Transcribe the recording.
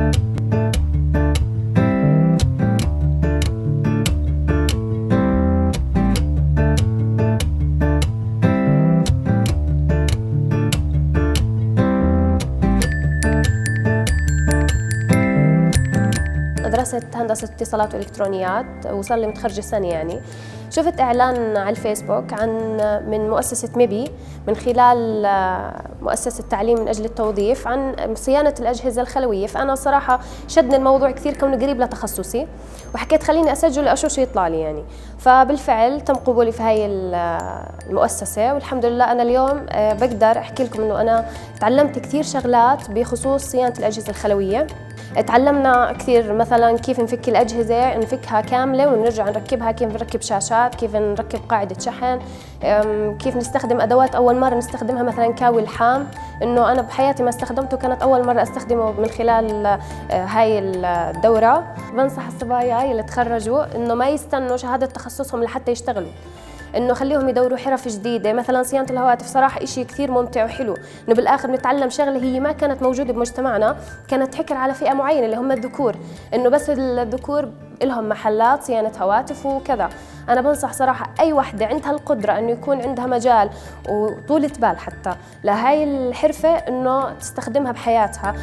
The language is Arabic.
thank you درست هندسة اتصالات وإلكترونيات وصار لي متخرجة سنة يعني. شفت إعلان على الفيسبوك عن من مؤسسة ميبي من خلال مؤسسة تعليم من أجل التوظيف عن صيانة الأجهزة الخلوية. فأنا صراحة شدني الموضوع كثير كونه قريب لتخصصي وحكيت خليني أسجل أشوف شو يطلع لي يعني. فبالفعل تم قبولي في هاي المؤسسة والحمد لله أنا اليوم آه، بقدر أحكي لكم إنه أنا تعلمت كثير شغلات بخصوص صيانة الأجهزة الخلوية. تعلمنا كثير مثلا كيف نفك الأجهزة نفكها كاملة ونرجع نركبها كيف نركب شاشات كيف نركب قاعدة شحن كيف نستخدم أدوات أول مرة نستخدمها مثلا كاوي الحام. إنه أنا بحياتي ما استخدمته كانت أول مرة أستخدمه من خلال آه، هاي الدورة. بنصح الصبايا اللي تخرجوا إنه ما يستنوا شهادة تخصصهم لحتى يشتغلوا. إنه خليهم يدوروا حرف جديدة. مثلا صيانة الهواتف صراحة شيء كثير ممتع وحلو. إنه بالآخر بنتعلم شغلة هي ما كانت موجودة بمجتمعنا كانت تحكر على فئة معينة اللي هم الذكور. إنه بس الذكور لهم محلات صيانة هواتف وكذا. أنا بنصح صراحة أي وحدة عندها القدرة إنه يكون عندها مجال وطولة بال حتى. لهي الحرفة إنه تستخدمها بحياتها.